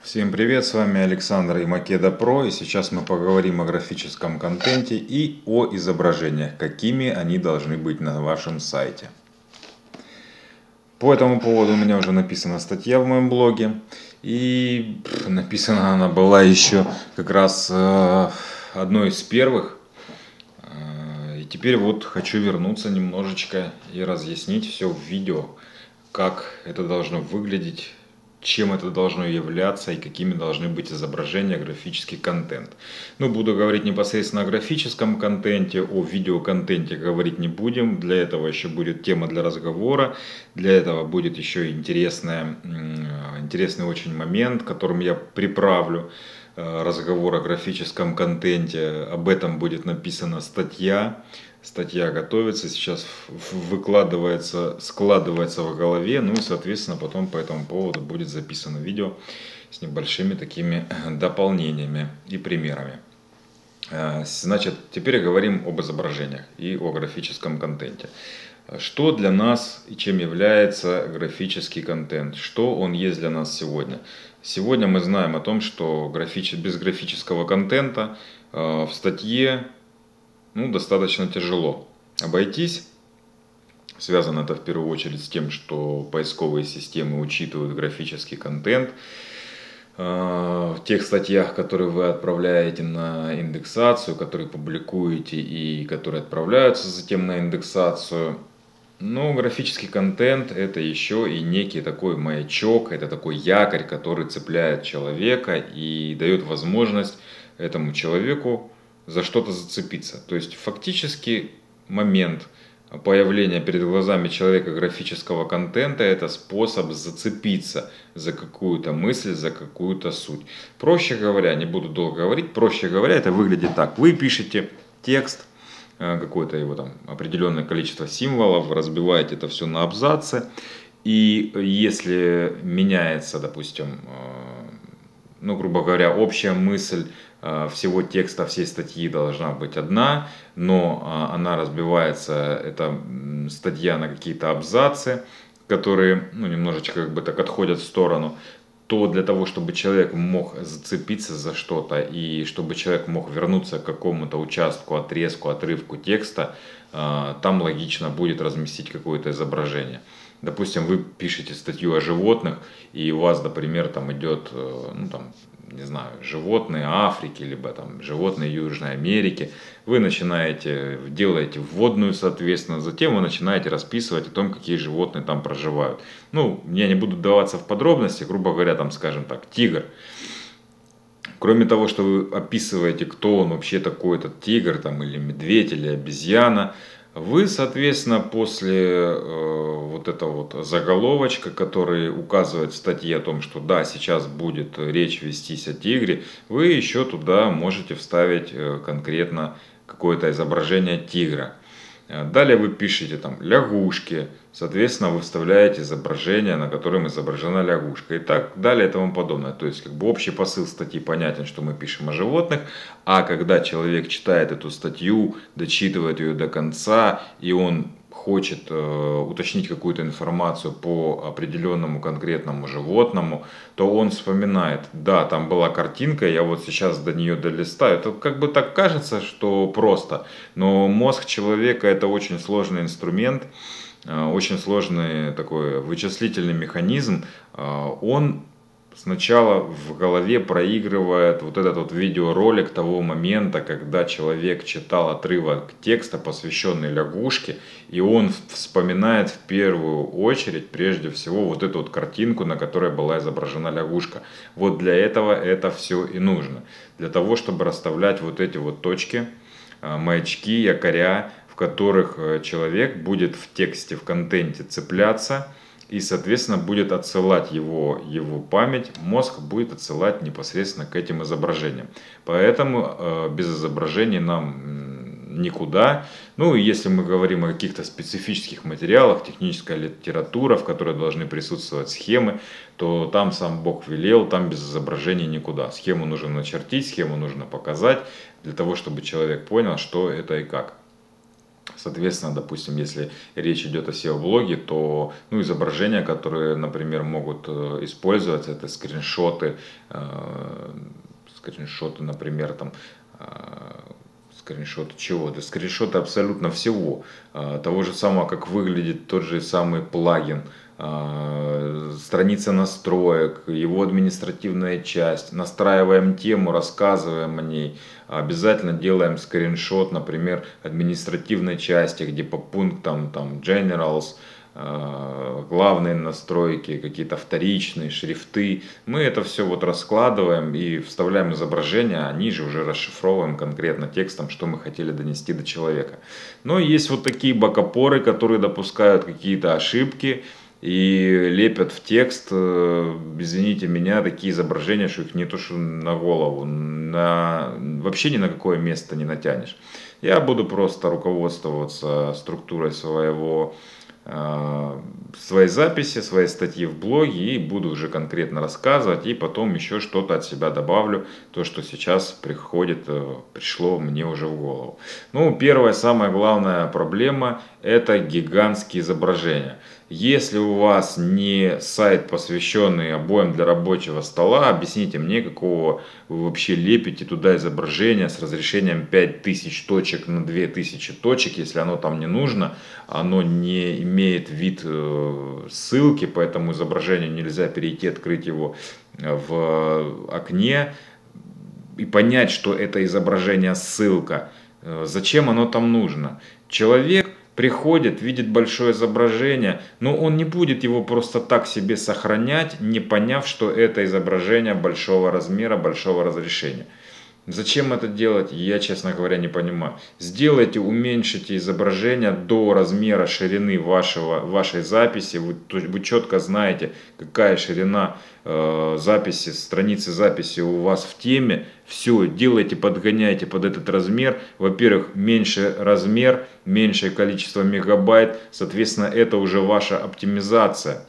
Всем привет, с вами Александр и Македа Про, и сейчас мы поговорим о графическом контенте и о изображениях, какими они должны быть на вашем сайте. По этому поводу у меня уже написана статья в моем блоге, и написана она была еще как раз э, одной из первых, э, и теперь вот хочу вернуться немножечко и разъяснить все в видео, как это должно выглядеть чем это должно являться и какими должны быть изображения, графический контент. Ну, буду говорить непосредственно о графическом контенте, о видеоконтенте говорить не будем. Для этого еще будет тема для разговора. Для этого будет еще интересная, интересный очень момент, которым я приправлю э, разговор о графическом контенте. Об этом будет написана статья статья готовится, сейчас выкладывается, складывается в голове, ну и, соответственно, потом по этому поводу будет записано видео с небольшими такими дополнениями и примерами. А, значит, теперь говорим об изображениях и о графическом контенте. Что для нас и чем является графический контент? Что он есть для нас сегодня? Сегодня мы знаем о том, что графич... без графического контента а, в статье ну, достаточно тяжело обойтись. Связано это в первую очередь с тем, что поисковые системы учитывают графический контент а, в тех статьях, которые вы отправляете на индексацию, которые публикуете и которые отправляются затем на индексацию. Но графический контент это еще и некий такой маячок, это такой якорь, который цепляет человека и дает возможность этому человеку за что-то зацепиться. То есть фактически момент появления перед глазами человека графического контента – это способ зацепиться за какую-то мысль, за какую-то суть. Проще говоря, не буду долго говорить, проще говоря, это выглядит так. Вы пишете текст, э, какое-то его там определенное количество символов, разбиваете это все на абзацы, и если меняется, допустим, э, ну, грубо говоря, общая мысль всего текста всей статьи должна быть одна, но э, она разбивается, эта статья на какие-то абзацы, которые ну, немножечко как бы так отходят в сторону, то для того, чтобы человек мог зацепиться за что-то и чтобы человек мог вернуться к какому-то участку, отрезку, отрывку текста, э, там логично будет разместить какое-то изображение. Допустим, вы пишете статью о животных, и у вас, например, там идет ну, там, не знаю, животные Африки, либо там животные Южной Америки, вы начинаете, делаете вводную, соответственно, затем вы начинаете расписывать о том, какие животные там проживают. Ну, я не буду даваться в подробности, грубо говоря, там, скажем так, тигр. Кроме того, что вы описываете, кто он вообще такой, этот тигр, там, или медведь, или обезьяна, вы, соответственно, после э, вот этого вот заголовочка, который указывает в статье о том, что да, сейчас будет речь вестись о тигре, вы еще туда можете вставить э, конкретно какое-то изображение тигра. Э, далее вы пишете там лягушки, соответственно вы вставляете изображение, на котором изображена лягушка. И так далее и тому подобное. То есть как бы общий посыл статьи понятен, что мы пишем о животных, а когда человек читает эту статью, дочитывает ее до конца и он хочет э, уточнить какую-то информацию по определенному конкретному животному, то он вспоминает, да, там была картинка, я вот сейчас до нее долистаю. Это как бы так кажется, что просто, но мозг человека это очень сложный инструмент, э, очень сложный такой вычислительный механизм. Э, он сначала в голове проигрывает вот этот вот видеоролик того момента, когда человек читал отрывок текста, посвященный лягушке, и он вспоминает в первую очередь, прежде всего, вот эту вот картинку, на которой была изображена лягушка. Вот для этого это все и нужно. Для того, чтобы расставлять вот эти вот точки, э, маячки, якоря, в которых э, человек будет в тексте, в контенте цепляться – и, соответственно, будет отсылать его, его память, мозг будет отсылать непосредственно к этим изображениям. Поэтому э, без изображений нам никуда. Ну и если мы говорим о каких-то специфических материалах, техническая литература, в которой должны присутствовать схемы, то там сам Бог велел, там без изображений никуда. Схему нужно начертить, схему нужно показать, для того, чтобы человек понял, что это и как. Соответственно, допустим, если речь идет о SEO-блоге, то ну, изображения, которые, например, могут э, использоваться, это скриншоты, э, скриншоты, например, там, э, скриншоты чего? Да скриншоты абсолютно всего. Э, того же самого, как выглядит тот же самый плагин, страница настроек, его административная часть, настраиваем тему, рассказываем о ней, обязательно делаем скриншот, например, административной части, где по пунктам там generals, э, главные настройки, какие-то вторичные шрифты. Мы это все вот раскладываем и вставляем изображение, а ниже уже расшифровываем конкретно текстом, что мы хотели донести до человека. Но есть вот такие бокопоры, которые допускают какие-то ошибки, и лепят в текст, э, извините меня, такие изображения, что их не то что на голову, на, вообще ни на какое место не натянешь. Я буду просто руководствоваться структурой своего Э, свои записи, свои статьи в блоге и буду уже конкретно рассказывать и потом еще что-то от себя добавлю, то, что сейчас приходит, э, пришло мне уже в голову. Ну, первая, самая главная проблема – это гигантские изображения. Если у вас не сайт, посвященный обоям для рабочего стола, объясните мне, какого вы вообще лепите туда изображение с разрешением 5000 точек на 2000 точек, если оно там не нужно, оно не имеет вид э, ссылки, поэтому изображению нельзя перейти, открыть его в окне и понять, что это изображение ссылка. Э, зачем оно там нужно? Человек приходит, видит большое изображение, но он не будет его просто так себе сохранять, не поняв, что это изображение большого размера, большого разрешения. Зачем это делать, я, честно говоря, не понимаю. Сделайте, уменьшите изображение до размера ширины вашего, вашей записи. Вы, вы четко знаете, какая ширина э, записи, страницы записи у вас в теме. Все, делайте, подгоняйте под этот размер. Во-первых, меньше размер, меньшее количество мегабайт. Соответственно, это уже ваша оптимизация.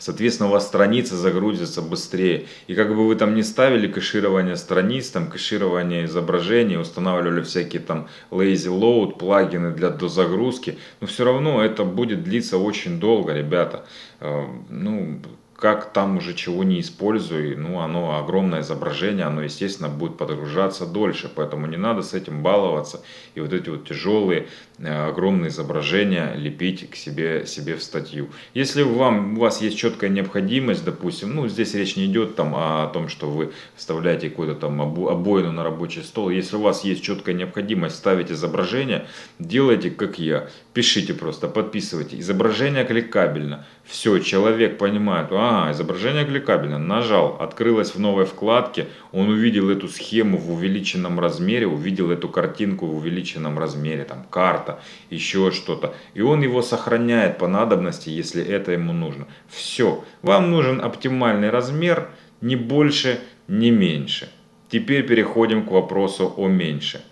Соответственно, у вас страница загрузится быстрее. И как бы вы там не ставили кэширование страниц, там кэширование изображений, устанавливали всякие там lazy load, плагины для дозагрузки, но все равно это будет длиться очень долго, ребята. Э, ну, как там уже чего не используй, ну, оно огромное изображение, оно, естественно, будет подгружаться дольше, поэтому не надо с этим баловаться и вот эти вот тяжелые, э, огромные изображения лепить к себе, себе в статью. Если вам, у вас есть четкая необходимость, допустим, ну, здесь речь не идет там о том, что вы вставляете какую-то там обоину на рабочий стол, если у вас есть четкая необходимость ставить изображение, делайте как я, пишите просто, подписывайте, изображение кликабельно, все, человек понимает, а, изображение кликабельно, нажал, открылось в новой вкладке, он увидел эту схему в увеличенном размере, увидел эту картинку в увеличенном размере, там карта, еще что-то, и он его сохраняет по надобности, если это ему нужно. Все, вам нужен оптимальный размер, не больше, не меньше. Теперь переходим к вопросу о меньше.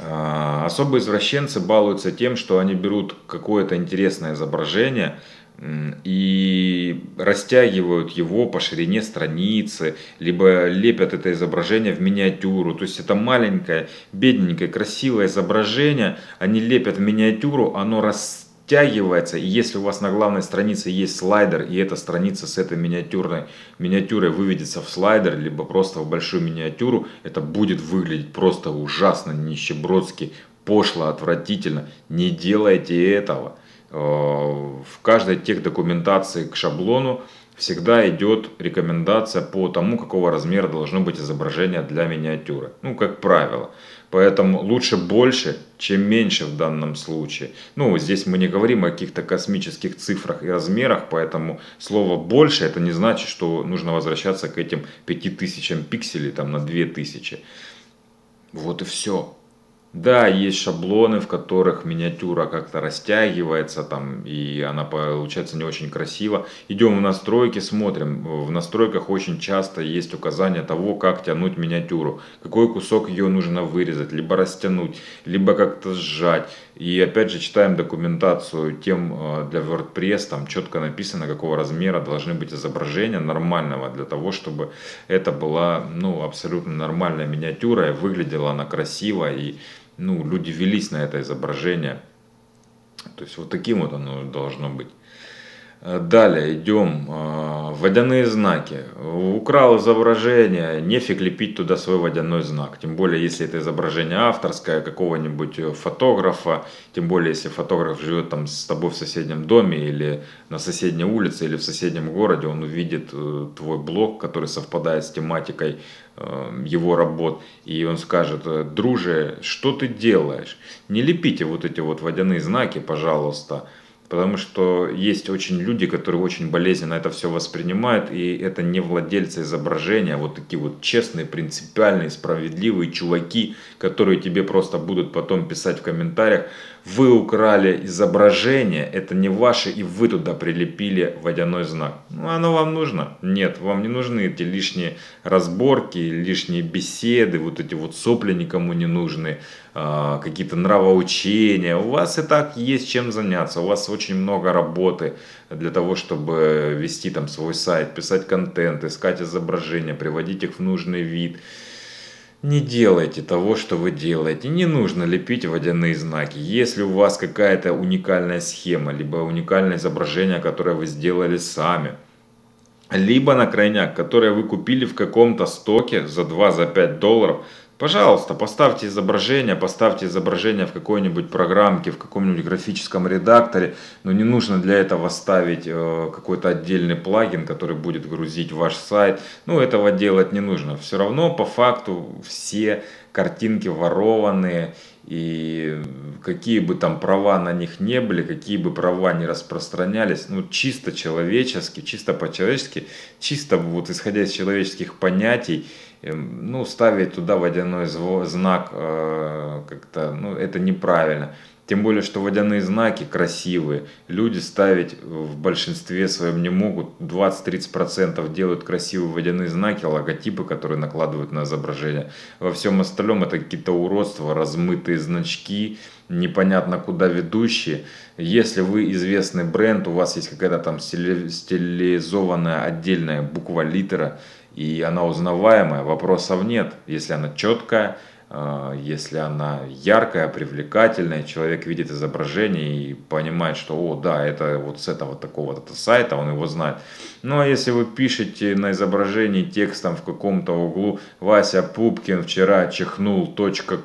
А, особые извращенцы балуются тем, что они берут какое-то интересное изображение, и растягивают его по ширине страницы, либо лепят это изображение в миниатюру. То есть это маленькое, бедненькое, красивое изображение, они лепят в миниатюру, оно растягивается. И если у вас на главной странице есть слайдер, и эта страница с этой миниатюрной миниатюрой выведется в слайдер, либо просто в большую миниатюру, это будет выглядеть просто ужасно, нищебродски, пошло, отвратительно. Не делайте этого в каждой тех документации к шаблону всегда идет рекомендация по тому, какого размера должно быть изображение для миниатюры. Ну, как правило. Поэтому лучше больше, чем меньше в данном случае. Ну, здесь мы не говорим о каких-то космических цифрах и размерах, поэтому слово «больше» это не значит, что нужно возвращаться к этим 5000 пикселей там, на 2000. Вот и все. Да, есть шаблоны, в которых миниатюра как-то растягивается, там, и она получается не очень красиво. Идем в настройки, смотрим. В настройках очень часто есть указание того, как тянуть миниатюру. Какой кусок ее нужно вырезать, либо растянуть, либо как-то сжать. И опять же читаем документацию тем э, для WordPress, там четко написано, какого размера должны быть изображения нормального, для того, чтобы это была ну, абсолютно нормальная миниатюра, и выглядела она красиво, и ну, люди велись на это изображение. То есть вот таким вот оно должно быть. Э, далее идем. Э, водяные знаки. Украл изображение, нефиг лепить туда свой водяной знак. Тем более, если это изображение авторское какого-нибудь э, фотографа. Тем более, если фотограф живет там с тобой в соседнем доме или на соседней улице или в соседнем городе. Он увидит твой блог, который совпадает с тематикой его работ. И он скажет, друже, что ты делаешь? Не лепите вот эти вот водяные знаки, пожалуйста. Потому что есть очень люди, которые очень болезненно это все воспринимают, и это не владельцы изображения, а вот такие вот честные, принципиальные, справедливые чуваки, которые тебе просто будут потом писать в комментариях, вы украли изображение, это не ваше, и вы туда прилепили водяной знак. Ну, оно вам нужно? Нет, вам не нужны эти лишние разборки, лишние беседы, вот эти вот сопли никому не нужны, а, какие-то нравоучения. У вас и так есть чем заняться, у вас очень много работы для того, чтобы вести там свой сайт, писать контент, искать изображения, приводить их в нужный вид. Не делайте того, что вы делаете. Не нужно лепить водяные знаки. Если у вас какая-то уникальная схема, либо уникальное изображение, которое вы сделали сами, либо на крайняк, которое вы купили в каком-то стоке за 2-5 долларов, Пожалуйста, поставьте изображение, поставьте изображение в какой-нибудь программке, в каком-нибудь графическом редакторе, но не нужно для этого ставить э, какой-то отдельный плагин, который будет грузить ваш сайт. Ну, этого делать не нужно. Все равно по факту все картинки ворованные, и какие бы там права на них не были, какие бы права не распространялись, ну чисто человечески, чисто по-человечески, чисто вот исходя из человеческих понятий, ну, ставить туда водяной знак э, как-то, ну, это неправильно. Тем более, что водяные знаки красивые. Люди ставить в большинстве своем не могут. 20-30% делают красивые водяные знаки, логотипы, которые накладывают на изображение. Во всем остальном это какие-то уродства, размытые значки, непонятно куда ведущие. Если вы известный бренд, у вас есть какая-то там стилизованная отдельная буква литера, и она узнаваемая, вопросов нет, если она четкая, э, если она яркая, привлекательная, человек видит изображение и понимает, что, о, да, это вот с этого такого-то сайта, он его знает. Ну, а если вы пишете на изображении текстом в каком-то углу «Вася Пупкин вчера чихнул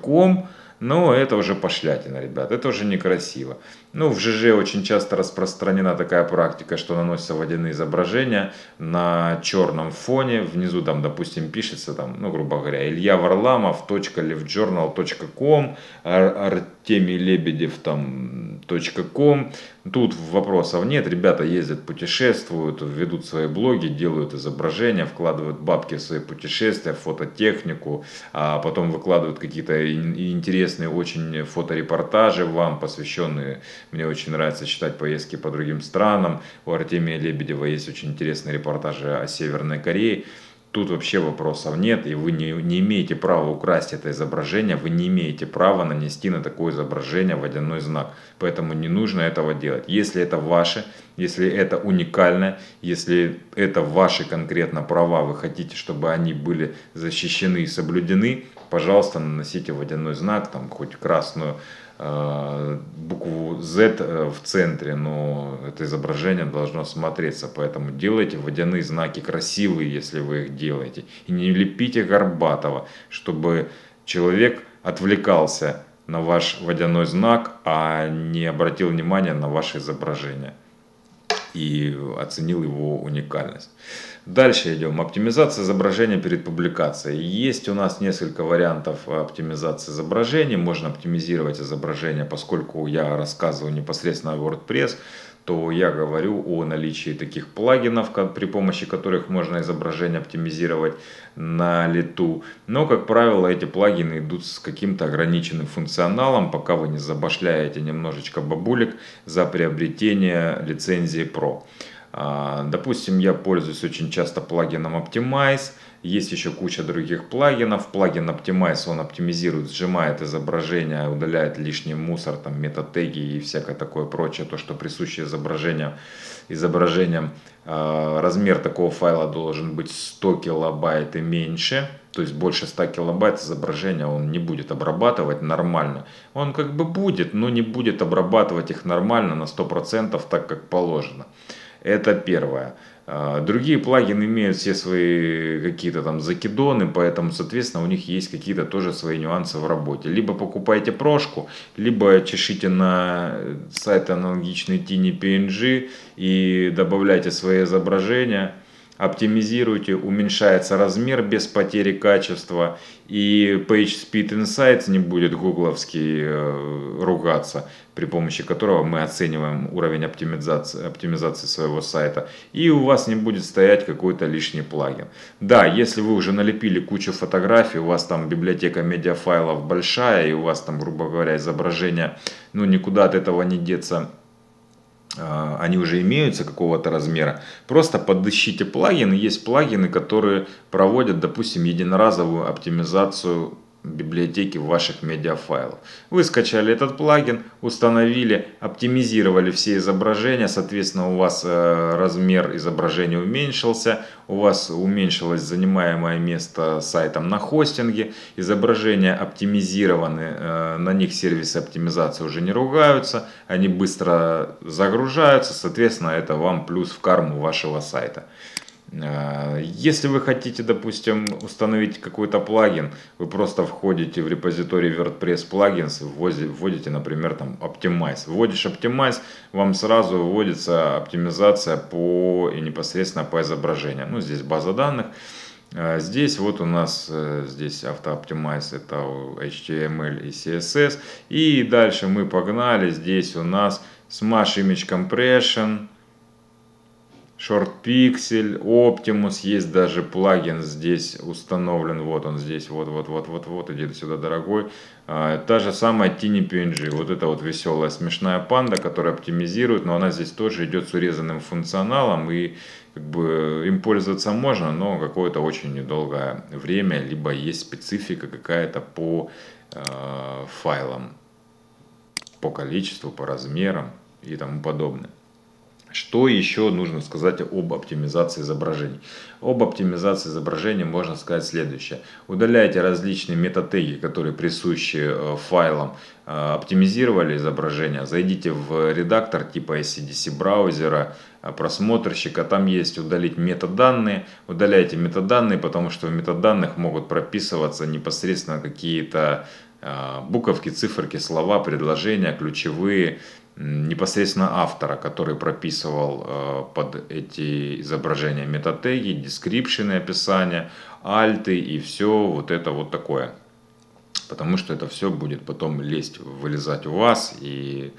.com», ну, это уже пошлятина, ребят, это уже некрасиво. Ну, в ЖЖ очень часто распространена такая практика, что наносятся водяные изображения на черном фоне. Внизу там, допустим, пишется, там, ну, грубо говоря, Илья Варламов, .livejournal.com, Артемий Лебедев, там, .com. Тут вопросов нет, ребята ездят, путешествуют, ведут свои блоги, делают изображения, вкладывают бабки в свои путешествия, фототехнику, а потом выкладывают какие-то интересные очень фоторепортажи вам, посвященные мне очень нравится читать поездки по другим странам. У Артемия Лебедева есть очень интересные репортажи о Северной Корее. Тут вообще вопросов нет, и вы не, не имеете права украсть это изображение, вы не имеете права нанести на такое изображение водяной знак. Поэтому не нужно этого делать. Если это ваше, если это уникально, если это ваши конкретно права, вы хотите, чтобы они были защищены и соблюдены, пожалуйста, наносите водяной знак, там хоть красную Э, букву Z э, в центре, но это изображение должно смотреться, поэтому делайте водяные знаки красивые, если вы их делаете, и не лепите Горбатова, чтобы человек отвлекался на ваш водяной знак, а не обратил внимание на ваше изображение и оценил его уникальность. Дальше идем. Оптимизация изображения перед публикацией. Есть у нас несколько вариантов оптимизации изображений. Можно оптимизировать изображение, поскольку я рассказываю непосредственно о WordPress то я говорю о наличии таких плагинов, при помощи которых можно изображение оптимизировать на лету. Но, как правило, эти плагины идут с каким-то ограниченным функционалом, пока вы не забашляете немножечко бабулек за приобретение лицензии Pro. А, допустим, я пользуюсь очень часто плагином Optimize. Есть еще куча других плагинов. Плагин Optimize, он оптимизирует, сжимает изображение, удаляет лишний мусор, там, метатеги и всякое такое прочее, то, что присуще изображениям. изображениям. Размер такого файла должен быть 100 килобайт и меньше. То есть больше 100 килобайт изображения он не будет обрабатывать нормально. Он как бы будет, но не будет обрабатывать их нормально на 100% так, как положено. Это первое. А, другие плагины имеют все свои какие-то там закидоны, поэтому, соответственно, у них есть какие-то тоже свои нюансы в работе. Либо покупайте прошку, либо чешите на сайт аналогичный Tiny PNG и добавляйте свои изображения – оптимизируйте, уменьшается размер без потери качества, и PageSpeed Insights не будет гугловский э, ругаться, при помощи которого мы оцениваем уровень оптимизации, оптимизации своего сайта, и у вас не будет стоять какой-то лишний плагин. Да, если вы уже налепили кучу фотографий, у вас там библиотека медиафайлов большая, и у вас там, грубо говоря, изображение, ну никуда от этого не деться, они уже имеются какого-то размера, просто подыщите плагины. Есть плагины, которые проводят, допустим, единоразовую оптимизацию библиотеки ваших медиафайлов. Вы скачали этот плагин, установили, оптимизировали все изображения, соответственно у вас э, размер изображения уменьшился, у вас уменьшилось занимаемое место сайтом на хостинге, изображения оптимизированы, э, на них сервисы оптимизации уже не ругаются, они быстро загружаются, соответственно это вам плюс в карму вашего сайта. Э, если вы хотите, допустим, установить какой-то плагин, вы просто входите в репозиторий WordPress плагинс, вводите, например, там Optimize. Вводишь Optimize, вам сразу выводится оптимизация по и непосредственно по изображению. Ну, здесь база данных. Э, здесь вот у нас, э, здесь автооптимайз, это HTML и CSS. И дальше мы погнали, здесь у нас Smash Image Compression, Short Pixel, Optimus, есть даже плагин здесь установлен, вот он здесь, вот, вот, вот, вот, вот, иди сюда, дорогой. А, та же самая Tiny PNG, вот это вот веселая смешная панда, которая оптимизирует, но она здесь тоже идет с урезанным функционалом, и как бы им пользоваться можно, но какое-то очень недолгое время, либо есть специфика какая-то по э, файлам, по количеству, по размерам и тому подобное. Что еще нужно сказать об оптимизации изображений? Об оптимизации изображений можно сказать следующее. Удаляйте различные метатеги, которые присущи э, файлам. Э, оптимизировали изображение, зайдите в редактор типа SCDC браузера, э, просмотрщика, там есть удалить метаданные. Удаляйте метаданные, потому что в метаданных могут прописываться непосредственно какие-то буковки, циферки, слова, предложения, ключевые непосредственно автора, который прописывал э, под эти изображения метатеги, дескрипшены, описания, альты и все вот это вот такое. Потому что это все будет потом лезть, вылезать у вас и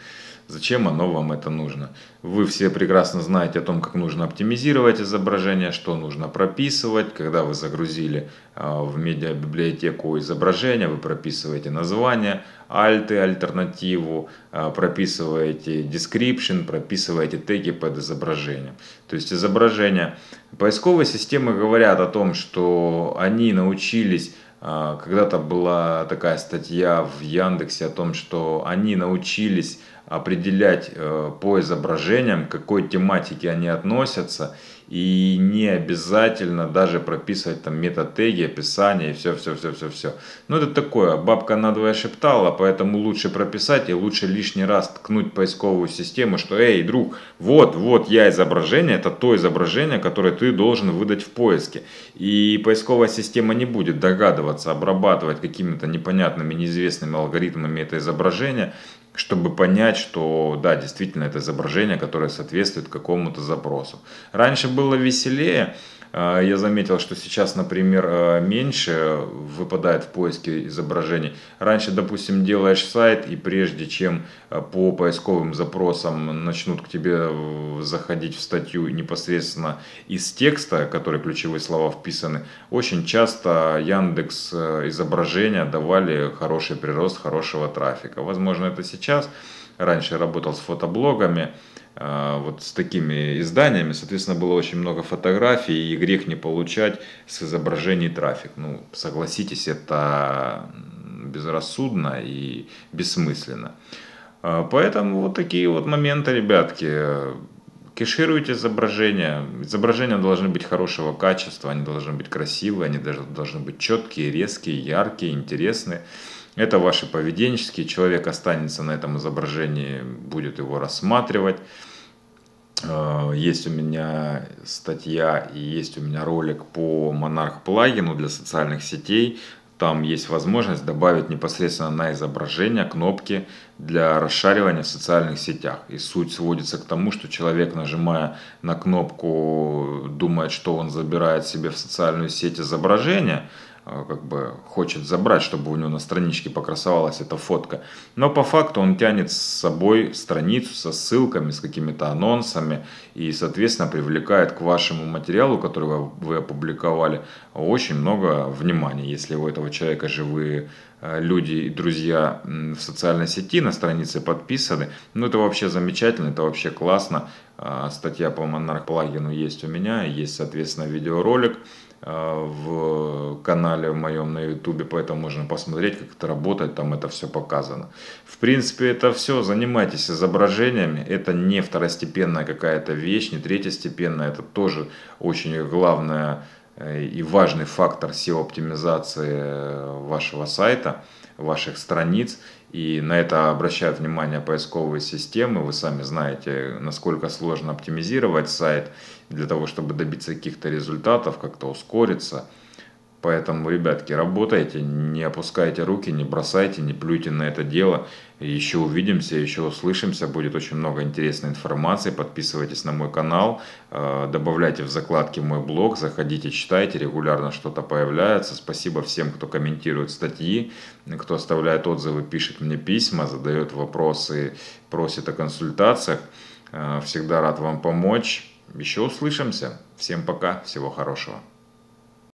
Зачем оно вам это нужно? Вы все прекрасно знаете о том, как нужно оптимизировать изображение, что нужно прописывать. Когда вы загрузили а, в медиабиблиотеку изображения, вы прописываете название, альты, альтернативу, а, прописываете description, прописываете теги под изображением. То есть изображение. Поисковые системы говорят о том, что они научились когда-то была такая статья в Яндексе о том, что они научились определять э, по изображениям, к какой тематике они относятся, и не обязательно даже прописывать там метатеги, описание и все, все, все, все, все. Ну это такое, бабка надвое шептала, поэтому лучше прописать и лучше лишний раз ткнуть поисковую систему, что эй, друг, вот, вот я изображение, это то изображение, которое ты должен выдать в поиске. И поисковая система не будет догадываться, обрабатывать какими-то непонятными, неизвестными алгоритмами это изображение, чтобы понять, что да, действительно это изображение, которое соответствует какому-то запросу. Раньше было веселее, я заметил, что сейчас, например, а, меньше выпадает в поиске изображений. Раньше, допустим, делаешь сайт, и прежде чем а, по поисковым запросам начнут к тебе заходить в статью непосредственно из текста, который ключевые слова вписаны, очень часто Яндекс изображения давали хороший прирост хорошего трафика. Возможно, это сейчас. Раньше работал с фотоблогами, вот с такими изданиями, соответственно, было очень много фотографий, и грех не получать с изображений трафик. Ну, согласитесь, это безрассудно и бессмысленно. Поэтому вот такие вот моменты, ребятки. Кешируйте изображения. Изображения должны быть хорошего качества, они должны быть красивые, они должны быть четкие, резкие, яркие, интересные. Это ваши поведенческие. Человек останется на этом изображении, будет его рассматривать. Э, есть у меня статья и есть у меня ролик по монарх плагину для социальных сетей. Там есть возможность добавить непосредственно на изображение кнопки для расшаривания в социальных сетях. И суть сводится к тому, что человек, нажимая на кнопку, думает, что он забирает себе в социальную сеть изображение – как бы хочет забрать, чтобы у него на страничке покрасовалась эта фотка. Но по факту он тянет с собой страницу со ссылками, с какими-то анонсами и, соответственно, привлекает к вашему материалу, который вы опубликовали, очень много внимания. Если у этого человека живые э, люди и друзья в социальной сети на странице подписаны, ну это вообще замечательно, это вообще классно. А, статья по монарх плагину есть у меня, есть, соответственно, видеоролик Э, в канале в моем на ютубе, поэтому можно посмотреть, как это работает, там это все показано. В принципе, это все, занимайтесь изображениями, это не второстепенная какая-то вещь, не третьестепенная, это тоже очень главная э, и важный фактор SEO-оптимизации э, вашего сайта, ваших страниц. И на это обращают внимание поисковые системы. Вы сами знаете, насколько сложно оптимизировать сайт для того, чтобы добиться каких-то результатов, как-то ускориться. Поэтому, ребятки, работайте, не опускайте руки, не бросайте, не плюйте на это дело. Еще увидимся, еще услышимся, будет очень много интересной информации. Подписывайтесь на мой канал, э, добавляйте в закладки мой блог, заходите, читайте, регулярно что-то появляется. Спасибо всем, кто комментирует статьи, кто оставляет отзывы, пишет мне письма, задает вопросы, просит о консультациях. Э, всегда рад вам помочь. Еще услышимся. Всем пока, всего хорошего.